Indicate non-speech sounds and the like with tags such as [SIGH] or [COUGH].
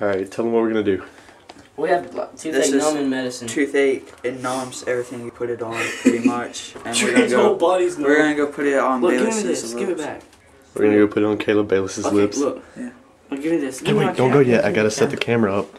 Alright, tell them what we're gonna do. We have toothache numbing medicine. Toothache it numbs everything. You put it on pretty [LAUGHS] much, and we're gonna His whole body's numb. We're gonna go put it on Look, give me Bayliss's lips. Give it back. We're gonna go put it on Caleb Bayliss's Okay, lips. look. Yeah. Well, give me this. Hey, me wait, don't cap. go yet. I gotta set the camera up.